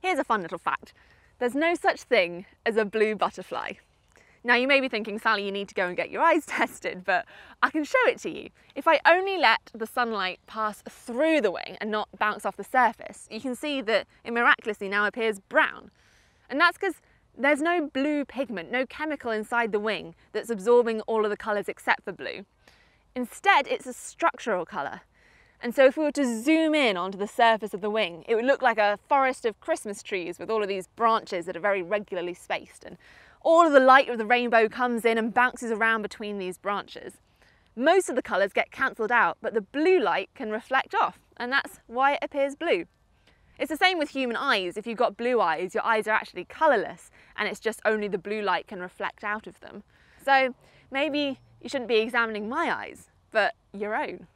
Here's a fun little fact. There's no such thing as a blue butterfly. Now you may be thinking, Sally, you need to go and get your eyes tested, but I can show it to you. If I only let the sunlight pass through the wing and not bounce off the surface, you can see that it miraculously now appears brown. And that's because there's no blue pigment, no chemical inside the wing that's absorbing all of the colours except for blue. Instead, it's a structural colour. And so if we were to zoom in onto the surface of the wing, it would look like a forest of Christmas trees with all of these branches that are very regularly spaced. And all of the light of the rainbow comes in and bounces around between these branches. Most of the colours get cancelled out, but the blue light can reflect off, and that's why it appears blue. It's the same with human eyes. If you've got blue eyes, your eyes are actually colourless, and it's just only the blue light can reflect out of them. So maybe you shouldn't be examining my eyes, but your own.